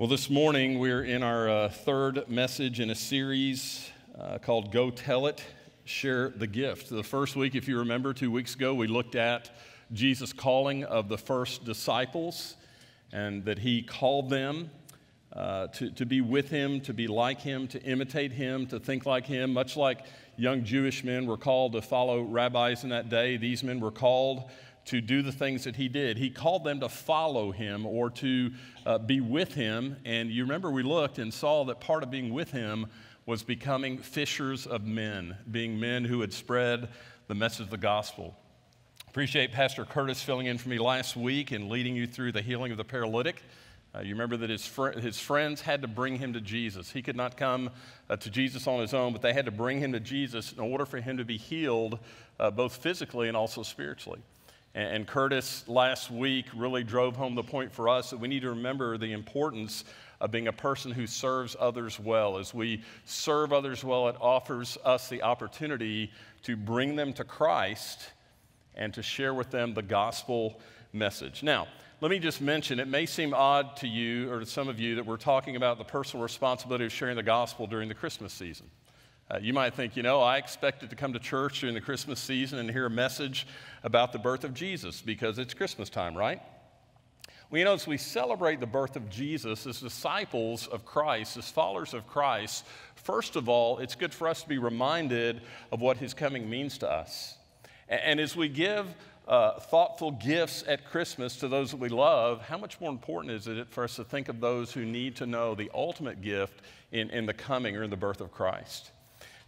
Well, this morning we're in our uh, third message in a series uh, called Go Tell It, Share the Gift. The first week, if you remember, two weeks ago, we looked at Jesus' calling of the first disciples and that he called them uh, to, to be with him, to be like him, to imitate him, to think like him, much like young Jewish men were called to follow rabbis in that day. These men were called to do the things that he did. He called them to follow him or to uh, be with him. And you remember we looked and saw that part of being with him was becoming fishers of men, being men who had spread the message of the gospel. Appreciate Pastor Curtis filling in for me last week and leading you through the healing of the paralytic. Uh, you remember that his, fr- his friends had to bring him to Jesus. He could not come uh, to Jesus on his own, but they had to bring him to Jesus in order for him to be healed, uh, both physically and also spiritually. And Curtis last week really drove home the point for us that we need to remember the importance of being a person who serves others well. As we serve others well, it offers us the opportunity to bring them to Christ and to share with them the gospel message. Now, let me just mention it may seem odd to you or to some of you that we're talking about the personal responsibility of sharing the gospel during the Christmas season. Uh, you might think, you know, I expected to come to church during the Christmas season and hear a message about the birth of Jesus because it's Christmas time, right? Well, you know, as we celebrate the birth of Jesus as disciples of Christ, as followers of Christ, first of all, it's good for us to be reminded of what his coming means to us. And, and as we give uh, thoughtful gifts at Christmas to those that we love, how much more important is it for us to think of those who need to know the ultimate gift in, in the coming or in the birth of Christ?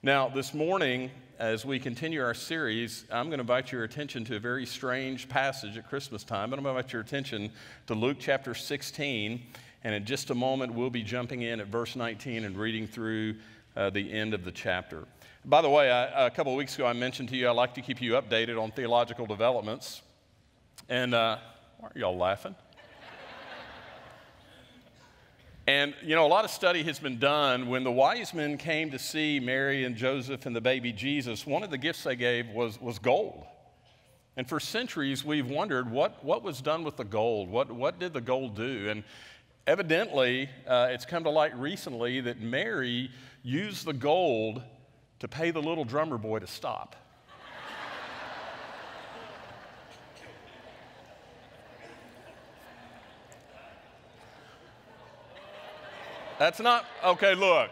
Now, this morning, as we continue our series, I'm going to invite your attention to a very strange passage at Christmas time. But I'm going to invite your attention to Luke chapter 16. And in just a moment, we'll be jumping in at verse 19 and reading through uh, the end of the chapter. By the way, I, a couple of weeks ago, I mentioned to you I like to keep you updated on theological developments. And uh, why are y'all laughing? And, you know, a lot of study has been done. When the wise men came to see Mary and Joseph and the baby Jesus, one of the gifts they gave was, was gold. And for centuries, we've wondered what, what was done with the gold? What, what did the gold do? And evidently, uh, it's come to light recently that Mary used the gold to pay the little drummer boy to stop. That's not, okay, look.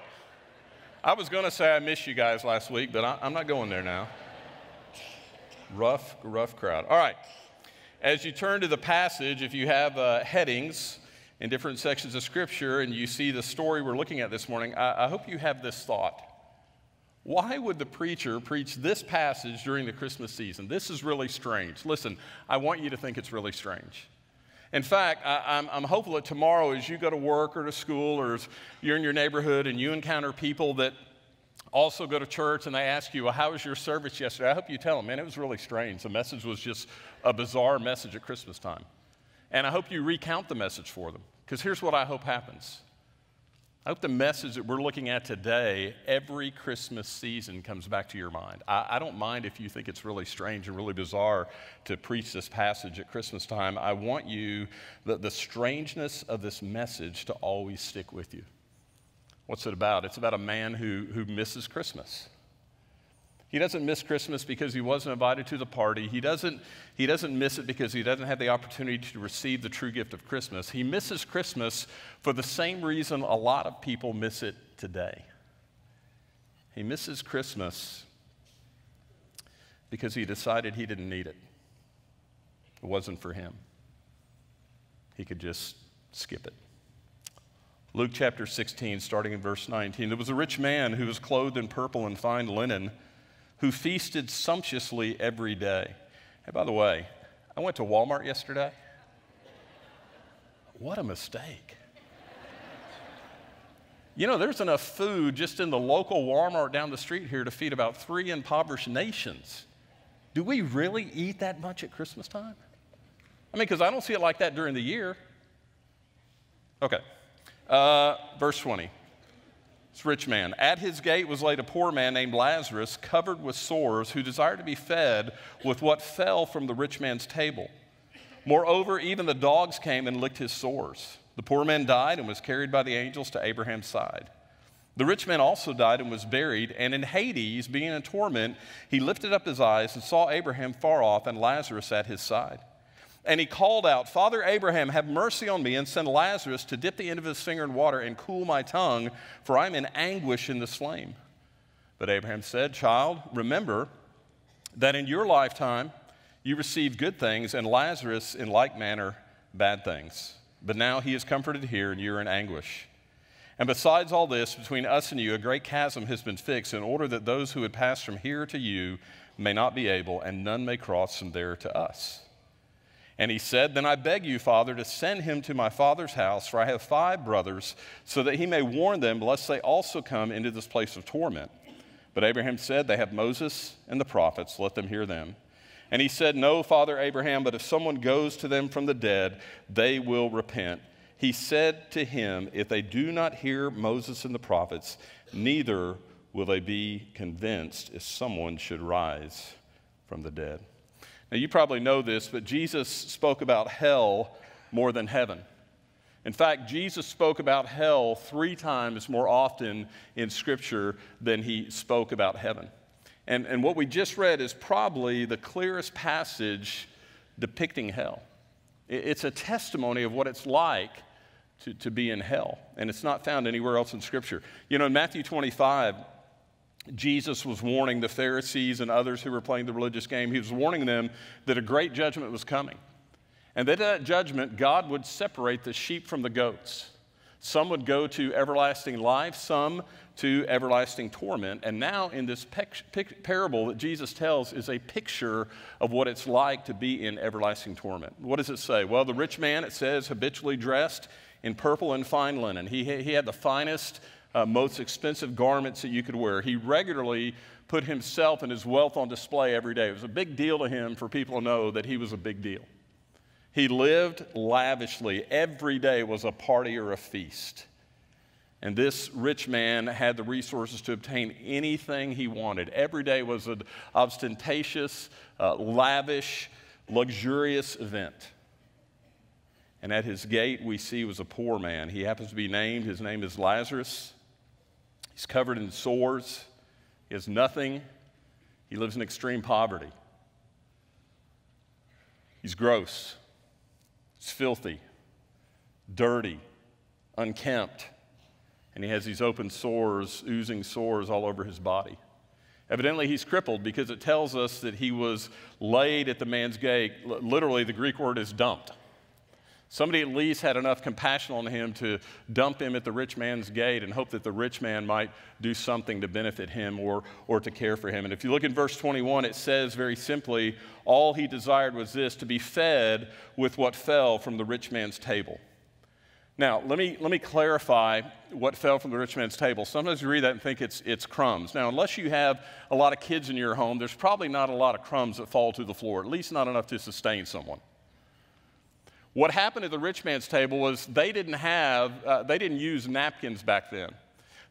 I was going to say I missed you guys last week, but I, am not going there now. Rough, rough crowd. All right. As you turn to the passage, if you have uh, headings in different sections of Scripture and you see the story we're looking at this morning, I, I hope you have this thought. Why would the preacher preach this passage during the Christmas season? This is really strange. Listen, I want you to think it's really strange. In fact, I, am hopeful that tomorrow, as you go to work or to school, or you're in your neighborhood and you encounter people that also go to church and they ask you, Well, how was your service yesterday? I hope you tell them, Man, it was really strange. The message was just a bizarre message at Christmas time. And I hope you recount the message for them, because here's what I hope happens I hope the message that we're looking at today, every Christmas season, comes back to your mind. I, I, don't mind if you think it's really strange and really bizarre to preach this passage at Christmas time. I want you, the, the strangeness of this message, to always stick with you. What's it about? It's about a man who, who misses Christmas. He doesn't miss Christmas because he wasn't invited to the party. He doesn't, he doesn't miss it because he doesn't have the opportunity to receive the true gift of Christmas. He misses Christmas for the same reason a lot of people miss it today. He misses Christmas because he decided he didn't need it. It wasn't for him. He could just skip it. Luke chapter 16, starting in verse 19. There was a rich man who was clothed in purple and fine linen who feasted sumptuously every day. Hey, by the way, I went to Walmart yesterday. What a mistake. You know, there's enough food just in the local Walmart down the street here to feed about three impoverished nations. Do we really eat that much at Christmas time? I mean, because I don't see it like that during the year. Okay. Uh, verse 20. This rich man. At his gate was laid a poor man named Lazarus, covered with sores, who desired to be fed with what fell from the rich man's table. Moreover, even the dogs came and licked his sores. The poor man died and was carried by the angels to Abraham's side. The rich man also died and was buried, and in Hades, being in torment, he lifted up his eyes and saw Abraham far off and Lazarus at his side. And he called out, Father Abraham, have mercy on me and send Lazarus to dip the end of his finger in water and cool my tongue, for I'm in anguish in this flame. But Abraham said, Child, remember that in your lifetime you received good things, and Lazarus in like manner bad things. But now he is comforted here, and you're in anguish. And besides all this, between us and you, a great chasm has been fixed in order that those who would pass from here to you may not be able, and none may cross from there to us. And he said, Then I beg you, Father, to send him to my father's house, for I have five brothers, so that he may warn them, lest they also come into this place of torment. But Abraham said, They have Moses and the prophets, let them hear them. And he said, No, Father Abraham, but if someone goes to them from the dead, they will repent. He said to him, If they do not hear Moses and the prophets, neither will they be convinced if someone should rise from the dead. Now, you probably know this, but Jesus spoke about hell more than heaven. In fact, Jesus spoke about hell three times more often in Scripture than he spoke about heaven. And, and what we just read is probably the clearest passage depicting hell. It's a testimony of what it's like to, to be in hell, and it's not found anywhere else in Scripture. You know, in Matthew 25, Jesus was warning the Pharisees and others who were playing the religious game, he was warning them that a great judgment was coming. And that that judgment, God would separate the sheep from the goats. Some would go to everlasting life, some to everlasting torment. And now, in this parable that Jesus tells, is a picture of what it's like to be in everlasting torment. What does it say? Well, the rich man, it says, habitually dressed in purple and fine linen. He, he had the finest, uh, most expensive garments that you could wear. He regularly put himself and his wealth on display every day. It was a big deal to him for people to know that he was a big deal. He lived lavishly. Every day was a party or a feast. And this rich man had the resources to obtain anything he wanted. Every day was an ostentatious, uh, lavish, luxurious event. And at his gate, we see was a poor man. He happens to be named, his name is Lazarus. He's covered in sores, he has nothing, he lives in extreme poverty. He's gross, he's filthy, dirty, unkempt and he has these open sores, oozing sores all over his body. Evidently, he's crippled because it tells us that he was laid at the man's gate. Literally, the Greek word is dumped. Somebody at least had enough compassion on him to dump him at the rich man's gate and hope that the rich man might do something to benefit him or, or to care for him. And if you look in verse 21, it says very simply, all he desired was this to be fed with what fell from the rich man's table. Now, let me, let me clarify what fell from the rich man's table. Sometimes you read that and think it's, it's crumbs. Now, unless you have a lot of kids in your home, there's probably not a lot of crumbs that fall to the floor, at least not enough to sustain someone. What happened at the rich man's table was they didn't have, uh, they didn't use napkins back then.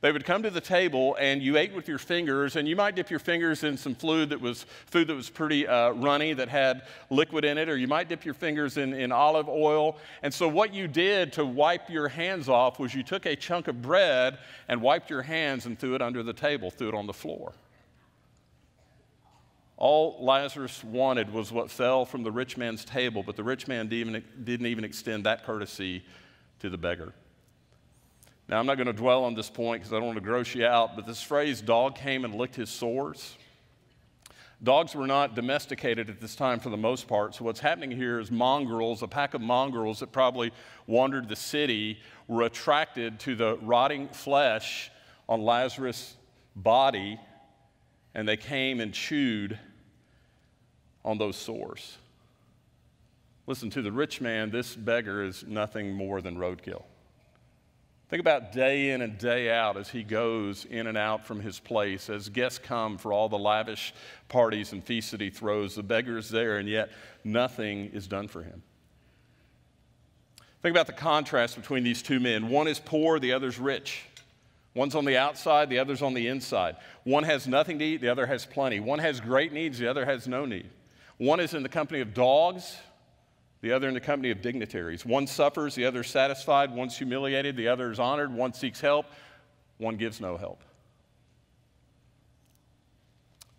They would come to the table and you ate with your fingers, and you might dip your fingers in some food that was food that was pretty uh, runny that had liquid in it, or you might dip your fingers in, in olive oil. And so, what you did to wipe your hands off was you took a chunk of bread and wiped your hands and threw it under the table, threw it on the floor. All Lazarus wanted was what fell from the rich man's table, but the rich man didn't even extend that courtesy to the beggar. Now, I'm not going to dwell on this point because I don't want to gross you out, but this phrase, dog came and licked his sores. Dogs were not domesticated at this time for the most part. So, what's happening here is mongrels, a pack of mongrels that probably wandered the city, were attracted to the rotting flesh on Lazarus' body, and they came and chewed on those sores. Listen, to the rich man, this beggar is nothing more than roadkill. Think about day in and day out as he goes in and out from his place, as guests come for all the lavish parties and feasts that he throws. The beggar is there, and yet nothing is done for him. Think about the contrast between these two men. One is poor, the other's rich. One's on the outside, the other's on the inside. One has nothing to eat, the other has plenty. One has great needs, the other has no need. One is in the company of dogs, the other in the company of dignitaries. One suffers, the other is satisfied, one's humiliated, the other is honored, one seeks help, one gives no help.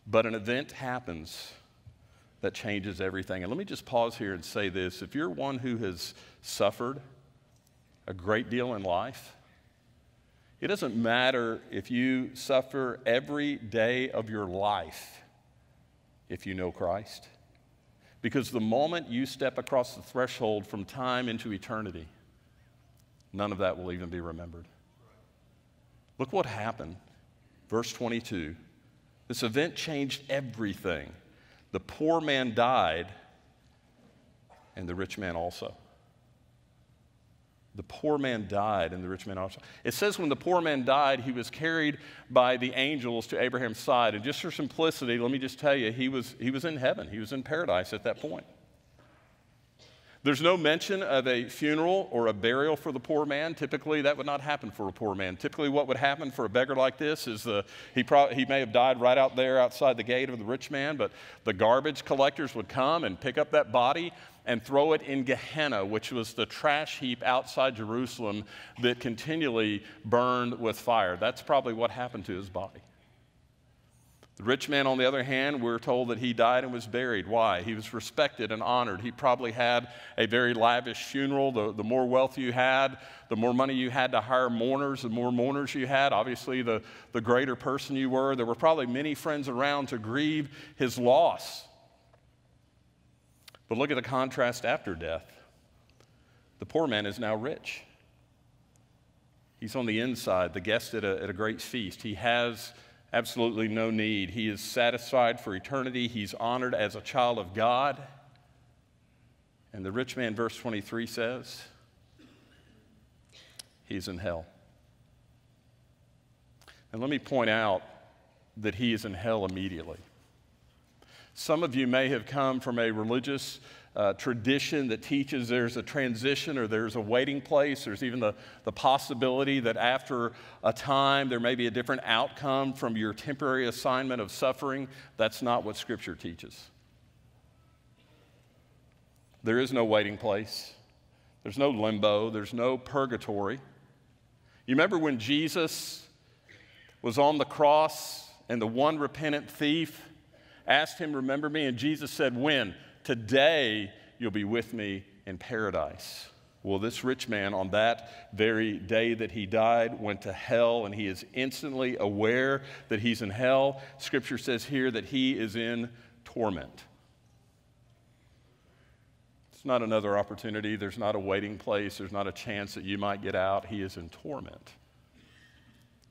But an event happens that changes everything. And let me just pause here and say this if you're one who has suffered a great deal in life, it doesn't matter if you suffer every day of your life if you know Christ. Because the moment you step across the threshold from time into eternity, none of that will even be remembered. Look what happened. Verse 22 this event changed everything. The poor man died, and the rich man also. The poor man died, and the rich man also. It says when the poor man died, he was carried by the angels to Abraham's side. And just for simplicity, let me just tell you, he was, he was in heaven, he was in paradise at that point. There's no mention of a funeral or a burial for the poor man. Typically, that would not happen for a poor man. Typically, what would happen for a beggar like this is the, he, pro- he may have died right out there outside the gate of the rich man, but the garbage collectors would come and pick up that body and throw it in Gehenna, which was the trash heap outside Jerusalem that continually burned with fire. That's probably what happened to his body. The rich man, on the other hand, we're told that he died and was buried. Why? He was respected and honored. He probably had a very lavish funeral. The, the more wealth you had, the more money you had to hire mourners, the more mourners you had, obviously, the, the greater person you were. There were probably many friends around to grieve his loss. But look at the contrast after death. The poor man is now rich. He's on the inside, the guest at a, at a great feast. He has absolutely no need. He is satisfied for eternity. He's honored as a child of God. And the rich man, verse 23 says, he's in hell. And let me point out that he is in hell immediately. Some of you may have come from a religious uh, tradition that teaches there's a transition or there's a waiting place. There's even the, the possibility that after a time there may be a different outcome from your temporary assignment of suffering. That's not what Scripture teaches. There is no waiting place, there's no limbo, there's no purgatory. You remember when Jesus was on the cross and the one repentant thief asked him, Remember me? And Jesus said, When? Today you'll be with me in paradise. Well, this rich man, on that very day that he died, went to hell, and he is instantly aware that he's in hell. Scripture says here that he is in torment. It's not another opportunity. There's not a waiting place. There's not a chance that you might get out. He is in torment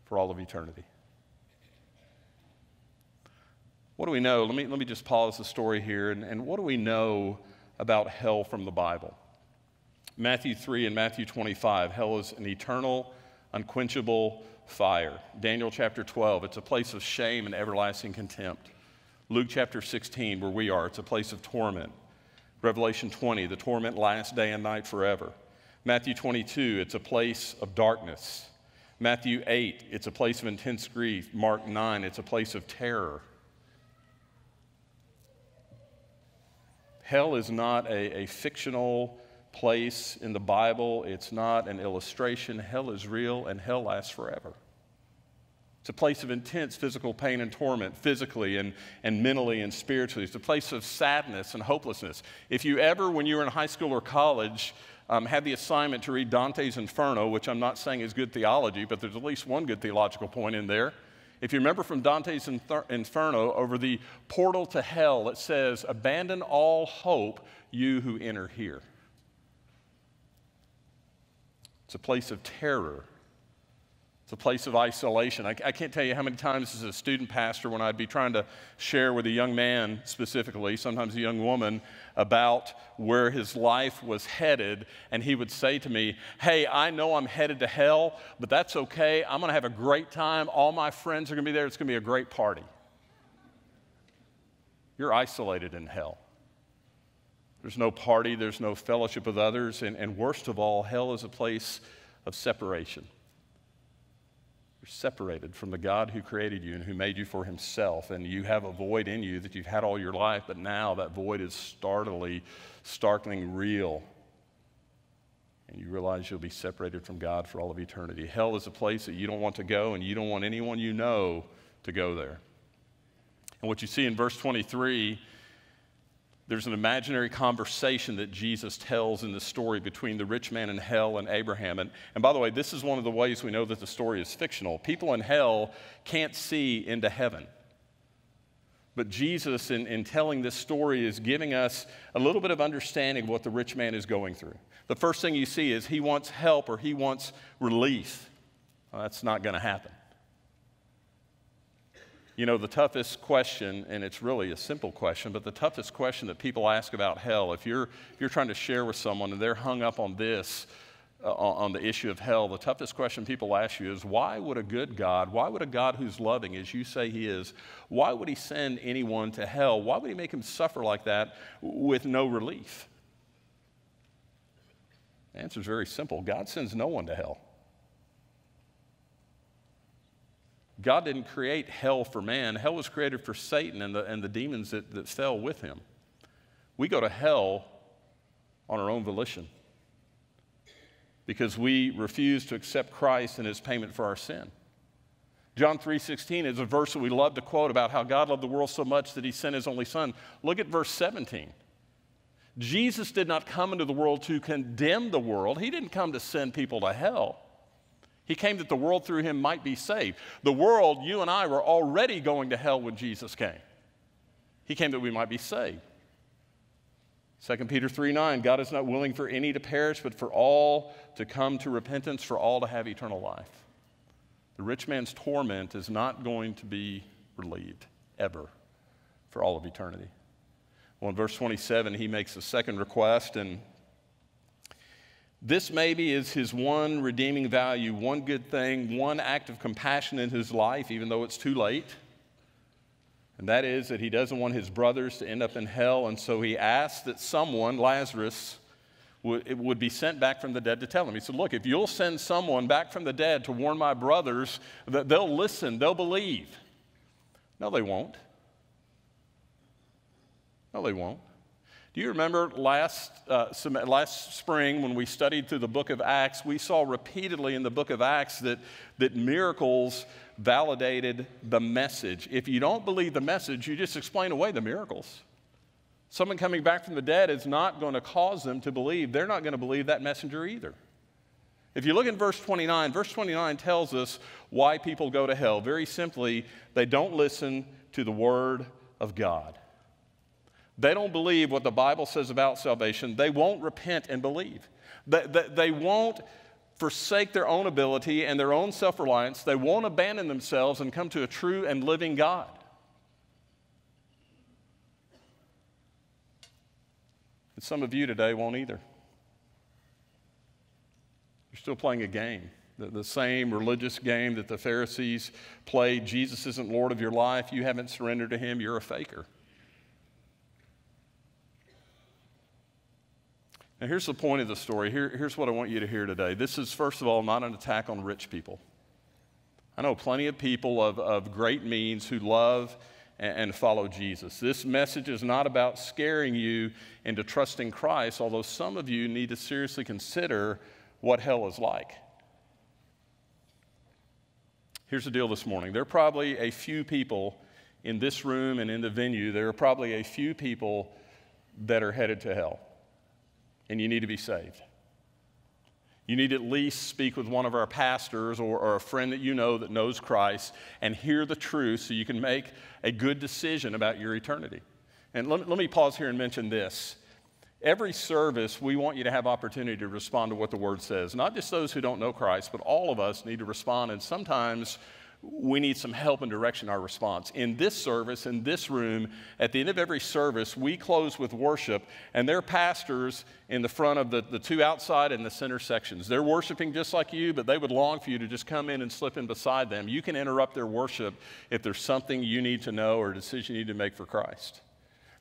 for all of eternity. What do we know? Let me, let me just pause the story here. And, and what do we know about hell from the Bible? Matthew 3 and Matthew 25. Hell is an eternal, unquenchable fire. Daniel chapter 12. It's a place of shame and everlasting contempt. Luke chapter 16, where we are, it's a place of torment. Revelation 20, the torment lasts day and night forever. Matthew 22, it's a place of darkness. Matthew 8, it's a place of intense grief. Mark 9, it's a place of terror. Hell is not a, a fictional place in the Bible, it's not an illustration. Hell is real, and hell lasts forever. It's a place of intense physical pain and torment, physically and, and mentally and spiritually. It's a place of sadness and hopelessness. If you ever, when you were in high school or college, um, had the assignment to read Dante's Inferno, which I'm not saying is good theology, but there's at least one good theological point in there. If you remember from Dante's Inferno, over the portal to hell, it says, Abandon all hope, you who enter here. It's a place of terror it's a place of isolation. I, I, can't tell you how many times as a student pastor, when I'd be trying to share with a young man specifically, sometimes a young woman, about where his life was headed, and he would say to me, Hey, I know I'm headed to hell, but that's okay. I'm going to have a great time. All my friends are going to be there. It's going to be a great party. You're isolated in hell. There's no party, there's no fellowship with others, and, and worst of all, hell is a place of separation. You're separated from the God who created you and who made you for himself. And you have a void in you that you've had all your life, but now that void is startlingly, startling real. And you realize you'll be separated from God for all of eternity. Hell is a place that you don't want to go, and you don't want anyone you know to go there. And what you see in verse 23 there's an imaginary conversation that Jesus tells in the story between the rich man in hell and Abraham. And, and by the way, this is one of the ways we know that the story is fictional. People in hell can't see into heaven. But Jesus, in, in telling this story, is giving us a little bit of understanding of what the rich man is going through. The first thing you see is he wants help or he wants relief. Well, that's not going to happen. You know, the toughest question, and it's really a simple question, but the toughest question that people ask about hell, if you're, if you're trying to share with someone and they're hung up on this, uh, on the issue of hell, the toughest question people ask you is why would a good God, why would a God who's loving, as you say he is, why would he send anyone to hell? Why would he make him suffer like that with no relief? The answer is very simple God sends no one to hell. God didn't create hell for man. Hell was created for Satan and the, and the demons that, that fell with him. We go to hell on our own volition because we refuse to accept Christ and his payment for our sin. John 3:16 is a verse that we love to quote about how God loved the world so much that he sent his only son. Look at verse 17. Jesus did not come into the world to condemn the world. He didn't come to send people to hell. He came that the world through him might be saved. The world, you and I, were already going to hell when Jesus came. He came that we might be saved. 2 Peter 3 9, God is not willing for any to perish, but for all to come to repentance, for all to have eternal life. The rich man's torment is not going to be relieved, ever, for all of eternity. Well, in verse 27, he makes a second request, and this maybe is his one redeeming value, one good thing, one act of compassion in his life, even though it's too late. And that is that he doesn't want his brothers to end up in hell. And so he asks that someone, Lazarus, would, would be sent back from the dead to tell him. He said, Look, if you'll send someone back from the dead to warn my brothers, that they'll listen, they'll believe. No, they won't. No, they won't. Do you remember last, uh, last spring when we studied through the book of Acts? We saw repeatedly in the book of Acts that, that miracles validated the message. If you don't believe the message, you just explain away the miracles. Someone coming back from the dead is not going to cause them to believe. They're not going to believe that messenger either. If you look in verse 29, verse 29 tells us why people go to hell. Very simply, they don't listen to the word of God. They don't believe what the Bible says about salvation. They won't repent and believe. They, they, they won't forsake their own ability and their own self reliance. They won't abandon themselves and come to a true and living God. And some of you today won't either. You're still playing a game, the, the same religious game that the Pharisees played. Jesus isn't Lord of your life. You haven't surrendered to Him. You're a faker. Now, here's the point of the story. Here, here's what I want you to hear today. This is, first of all, not an attack on rich people. I know plenty of people of, of great means who love and, and follow Jesus. This message is not about scaring you into trusting Christ, although some of you need to seriously consider what hell is like. Here's the deal this morning there are probably a few people in this room and in the venue, there are probably a few people that are headed to hell and you need to be saved. You need to at least speak with one of our pastors or, or, a friend that you know that knows Christ and hear the truth so you can make a good decision about your eternity. And let, let me pause here and mention this. Every service, we want you to have opportunity to respond to what the Word says. Not just those who don't know Christ, but all of us need to respond. And sometimes we need some help and direction in our response. In this service, in this room, at the end of every service, we close with worship, and their pastors in the front of the, the two outside and the center sections. They're worshiping just like you, but they would long for you to just come in and slip in beside them. You can interrupt their worship if there's something you need to know or a decision you need to make for Christ.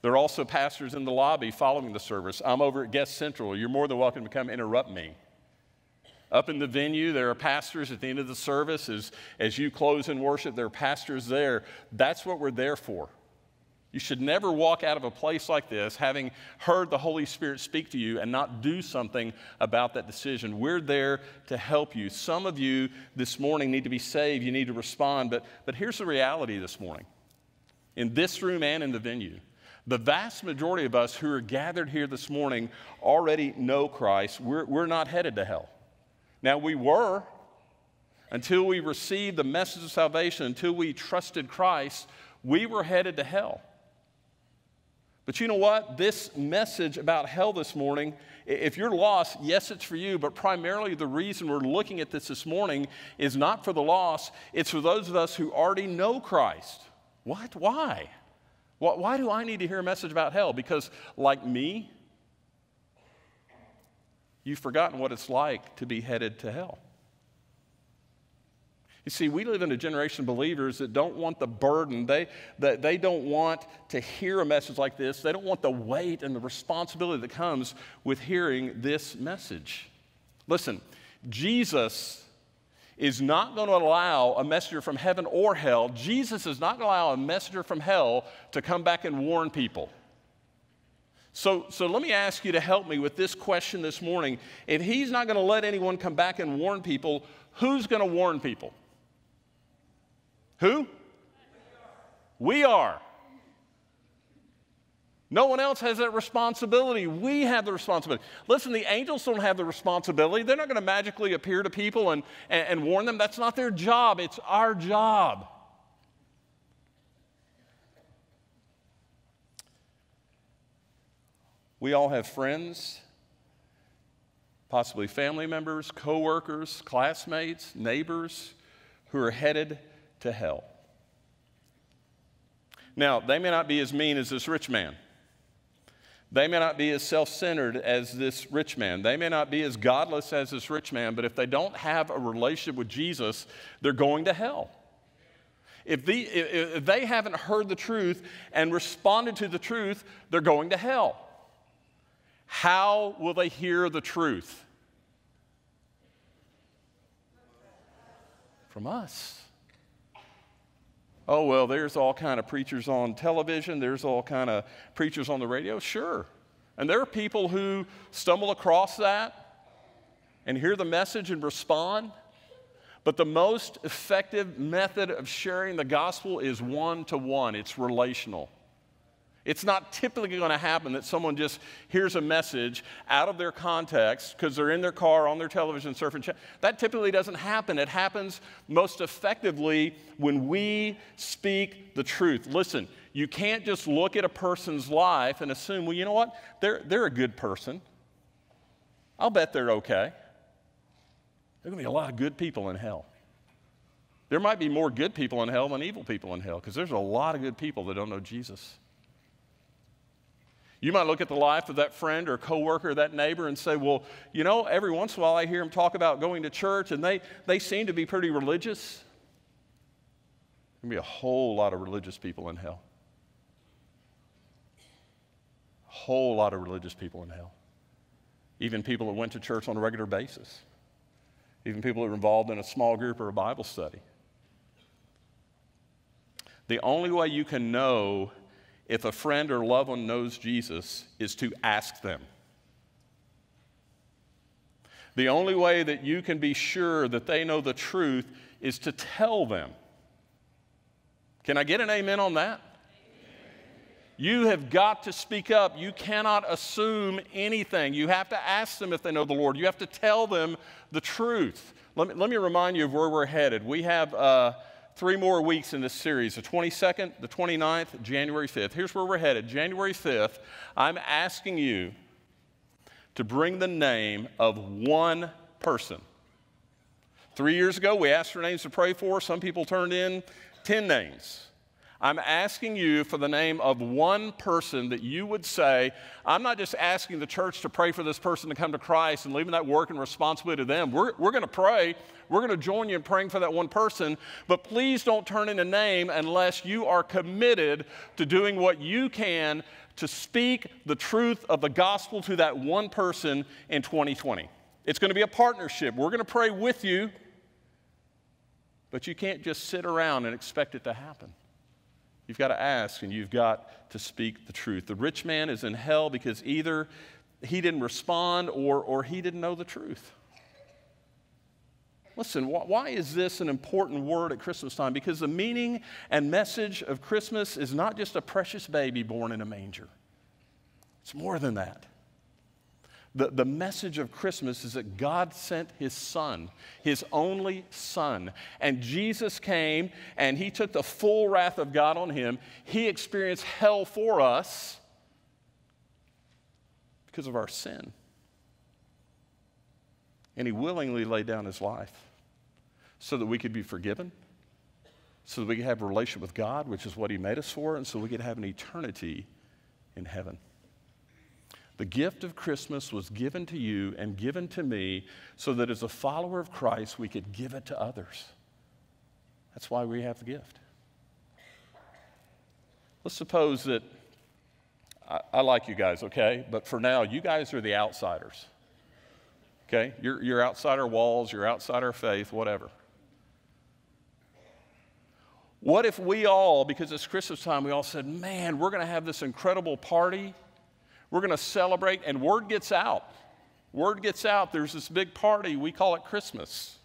There are also pastors in the lobby following the service. I'm over at Guest Central. You're more than welcome to come interrupt me. Up in the venue, there are pastors at the end of the service. As, as you close in worship, there are pastors there. That's what we're there for. You should never walk out of a place like this having heard the Holy Spirit speak to you and not do something about that decision. We're there to help you. Some of you this morning need to be saved, you need to respond. But, but here's the reality this morning in this room and in the venue. The vast majority of us who are gathered here this morning already know Christ. We're, we're not headed to hell. Now, we were until we received the message of salvation, until we trusted Christ, we were headed to hell. But you know what? This message about hell this morning, if you're lost, yes, it's for you, but primarily the reason we're looking at this this morning is not for the lost, it's for those of us who already know Christ. What? Why? Why do I need to hear a message about hell? Because, like me, you've forgotten what it's like to be headed to hell. You see, we live in a generation of believers that don't want the burden. They, that they don't want to hear a message like this. They don't want the weight and the responsibility that comes with hearing this message. Listen, Jesus is not going to allow a messenger from heaven or hell, Jesus is not going to allow a messenger from hell to come back and warn people. So, so let me ask you to help me with this question this morning. If he's not going to let anyone come back and warn people, who's going to warn people? Who? We are. No one else has that responsibility. We have the responsibility. Listen, the angels don't have the responsibility. They're not going to magically appear to people and, and, and, warn them. That's not their job, it's our job. We all have friends, possibly family members, coworkers, classmates, neighbors who are headed to hell. Now, they may not be as mean as this rich man. They may not be as self centered as this rich man. They may not be as godless as this rich man, but if they don't have a relationship with Jesus, they're going to hell. If, the, if they haven't heard the truth and responded to the truth, they're going to hell. How will they hear the truth? From us. Oh well there's all kind of preachers on television. There's all kind of preachers on the radio. Sure. And there are people who stumble across that and hear the message and respond. But the most effective method of sharing the gospel is one to one it's relational it's not typically going to happen that someone just hears a message out of their context because they're in their car, on their television, surfing. That typically doesn't happen. It happens most effectively when we speak the truth. Listen, you can't just look at a person's life and assume, well, you know what? They're, they're a good person. I'll bet they're okay. There are going to be a lot of good people in hell. There might be more good people in hell than evil people in hell because there's a lot of good people that don't know Jesus. You might look at the life of that friend or coworker or that neighbor and say, well, you know, every once in a while I hear them talk about going to church and they, they seem to be pretty religious. There'll be a whole lot of religious people in hell. A whole lot of religious people in hell. Even people that went to church on a regular basis. Even people that were involved in a small group or a Bible study. The only way you can know if a friend or loved one knows Jesus is to ask them. The only way that you can be sure that they know the truth is to tell them. Can I get an amen on that? You have got to speak up. You cannot assume anything. You have to ask them if they know the Lord. You have to tell them the truth. Let me, let me remind you of where we're headed. We have. Uh, three more weeks in this series the 22nd, the 29th, January 5th. Here's where we're headed. January 5th, I'm asking you to bring the name of one person. Three years ago, we asked for names to pray for. Some people turned in 10 names. I'm asking you for the name of one person that you would say, I'm not just asking the church to pray for this person to come to Christ and leaving that work and responsibility to them. We're, we're going to pray. We're going to join you in praying for that one person. But please don't turn in a name unless you are committed to doing what you can to speak the truth of the gospel to that one person in 2020. It's going to be a partnership. We're going to pray with you, but you can't just sit around and expect it to happen. You've got to ask and you've got to speak the truth. The rich man is in hell because either he didn't respond or, or he didn't know the truth. Listen, why is this an important word at Christmas time? Because the meaning and message of Christmas is not just a precious baby born in a manger, it's more than that. The, the message of Christmas is that God sent his son, his only son. And Jesus came and he took the full wrath of God on him. He experienced hell for us because of our sin. And he willingly laid down his life so that we could be forgiven, so that we could have a relationship with God, which is what he made us for, and so we could have an eternity in heaven. The gift of Christmas was given to you and given to me so that as a follower of Christ, we could give it to others. That's why we have the gift. Let's suppose that I, I like you guys, okay? But for now, you guys are the outsiders. Okay? You're, you're outside our walls, you're outside our faith, whatever. What if we all, because it's Christmas time, we all said, man, we're going to have this incredible party we're going to celebrate, and word gets out. Word gets out. There's this big party. We call it Christmas.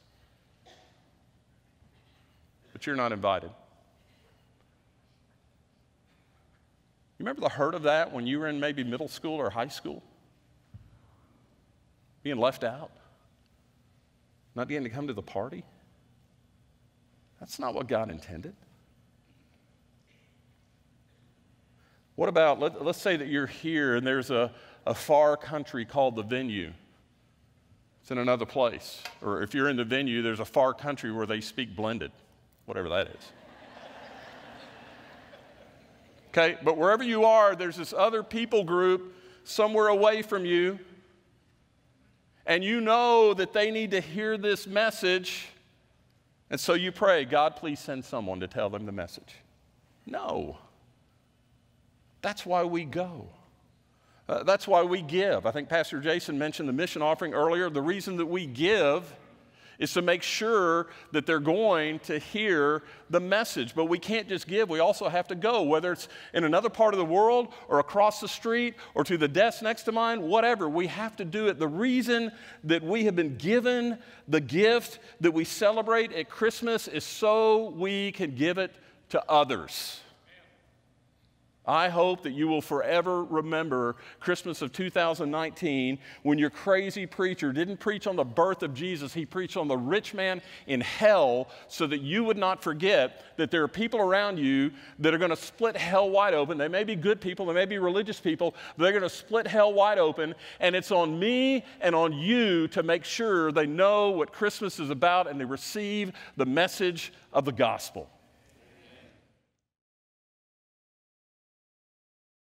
But you're not invited. You remember the hurt of that when you were in maybe middle school or high school? Being left out? Not getting to come to the party? That's not what God intended. What about, let, us say that you're here and there's a, a far country called the venue. It's in another place. Or if you're in the venue, there's a far country where they speak blended, whatever that is. okay, but wherever you are, there's this other people group somewhere away from you, and you know that they need to hear this message, and so you pray, God, please send someone to tell them the message. No. That's why we go. Uh, that's why we give. I think Pastor Jason mentioned the mission offering earlier. The reason that we give is to make sure that they're going to hear the message. But we can't just give, we also have to go, whether it's in another part of the world or across the street or to the desk next to mine, whatever. We have to do it. The reason that we have been given the gift that we celebrate at Christmas is so we can give it to others. I hope that you will forever remember Christmas of 2019 when your crazy preacher didn't preach on the birth of Jesus, he preached on the rich man in hell so that you would not forget that there are people around you that are going to split hell wide open. They may be good people, they may be religious people, they're going to split hell wide open, and it's on me and on you to make sure they know what Christmas is about and they receive the message of the gospel.